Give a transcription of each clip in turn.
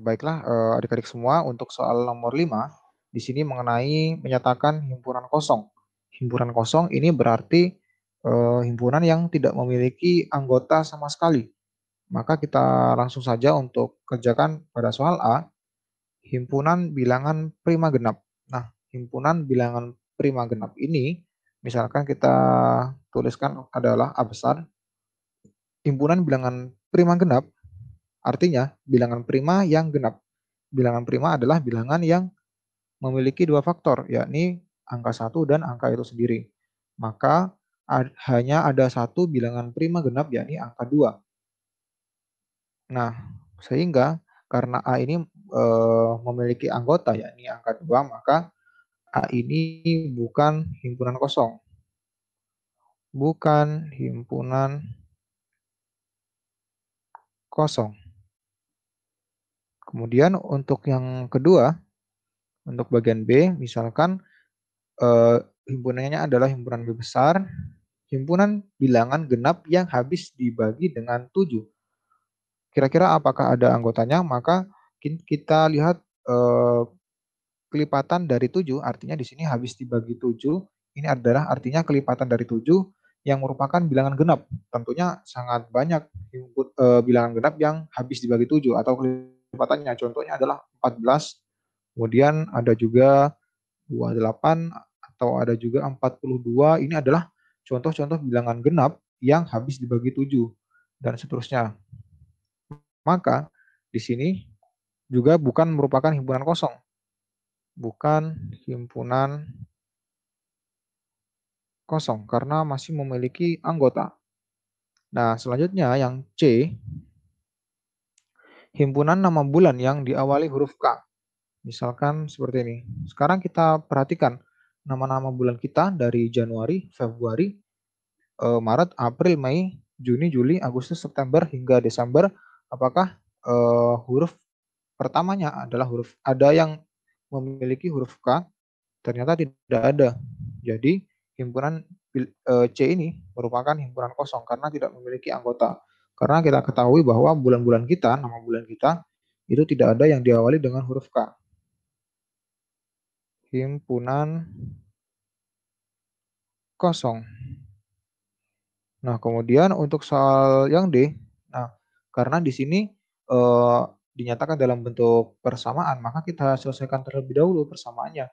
baiklah eh, adik-adik semua untuk soal nomor 5 di sini mengenai menyatakan himpunan kosong. Himpunan kosong ini berarti eh, himpunan yang tidak memiliki anggota sama sekali. Maka kita langsung saja untuk kerjakan pada soal A, himpunan bilangan prima genap. Nah, himpunan bilangan prima genap ini misalkan kita tuliskan adalah A besar. Himpunan bilangan prima genap Artinya, bilangan prima yang genap. Bilangan prima adalah bilangan yang memiliki dua faktor, yakni angka satu dan angka itu sendiri. Maka ad, hanya ada satu bilangan prima genap, yakni angka dua. Nah, sehingga karena A ini e, memiliki anggota, yakni angka dua, maka A ini bukan himpunan kosong. Bukan himpunan kosong. Kemudian untuk yang kedua, untuk bagian B, misalkan eh, himpunannya adalah himpunan B besar, himpunan bilangan genap yang habis dibagi dengan 7. Kira-kira apakah ada anggotanya? Maka kita lihat eh, kelipatan dari 7, artinya di sini habis dibagi 7, ini adalah artinya kelipatan dari 7 yang merupakan bilangan genap. Tentunya sangat banyak eh, bilangan genap yang habis dibagi 7 atau kelipatannya. Contohnya adalah 14, kemudian ada juga 28 atau ada juga 42. Ini adalah contoh-contoh bilangan genap yang habis dibagi 7 dan seterusnya. Maka di sini juga bukan merupakan himpunan kosong. Bukan himpunan kosong karena masih memiliki anggota. Nah, selanjutnya yang C himpunan nama bulan yang diawali huruf K. Misalkan seperti ini. Sekarang kita perhatikan nama-nama bulan kita dari Januari, Februari, eh, Maret, April, Mei, Juni, Juli, Agustus, September hingga Desember. Apakah eh, huruf pertamanya adalah huruf ada yang memiliki huruf K? Ternyata tidak ada. Jadi himpunan eh, C ini merupakan himpunan kosong karena tidak memiliki anggota. Karena kita ketahui bahwa bulan-bulan kita, nama bulan kita, itu tidak ada yang diawali dengan huruf K. Himpunan kosong. Nah, kemudian untuk soal yang D, nah karena di sini eh, dinyatakan dalam bentuk persamaan, maka kita selesaikan terlebih dahulu persamaannya.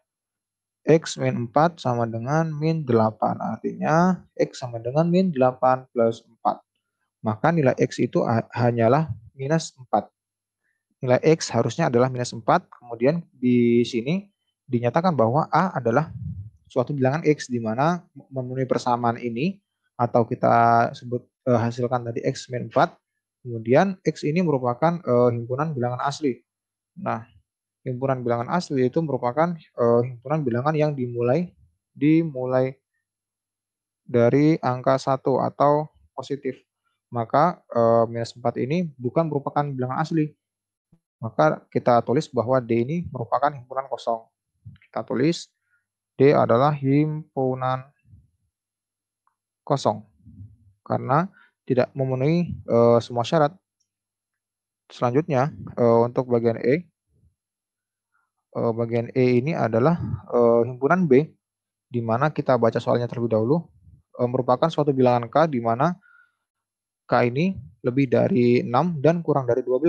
X min 4 sama dengan min 8. Artinya X sama dengan min 8 plus 4 maka nilai X itu hanyalah minus 4. Nilai X harusnya adalah minus 4, kemudian di sini dinyatakan bahwa A adalah suatu bilangan X di mana memenuhi persamaan ini atau kita sebut uh, hasilkan tadi X min 4, kemudian X ini merupakan uh, himpunan bilangan asli. Nah, himpunan bilangan asli itu merupakan uh, himpunan bilangan yang dimulai dimulai dari angka 1 atau positif maka uh, minus 4 ini bukan merupakan bilangan asli. Maka kita tulis bahwa D ini merupakan himpunan kosong. Kita tulis D adalah himpunan kosong. Karena tidak memenuhi uh, semua syarat. Selanjutnya, uh, untuk bagian E, uh, bagian E ini adalah uh, himpunan B, di mana kita baca soalnya terlebih dahulu, uh, merupakan suatu bilangan K di mana K ini lebih dari 6 dan kurang dari 12.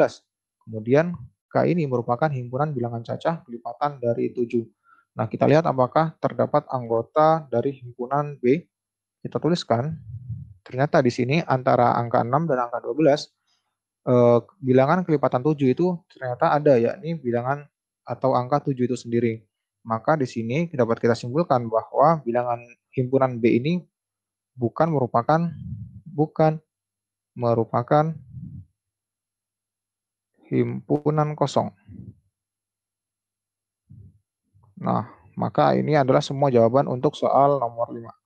Kemudian K ini merupakan himpunan bilangan cacah kelipatan dari 7. Nah, kita lihat apakah terdapat anggota dari himpunan B. Kita tuliskan, ternyata di sini antara angka 6 dan angka 12, eh, bilangan kelipatan 7 itu ternyata ada, yakni bilangan atau angka 7 itu sendiri. Maka di sini dapat kita simpulkan bahwa bilangan himpunan B ini bukan merupakan bukan merupakan himpunan kosong. Nah, maka ini adalah semua jawaban untuk soal nomor 5.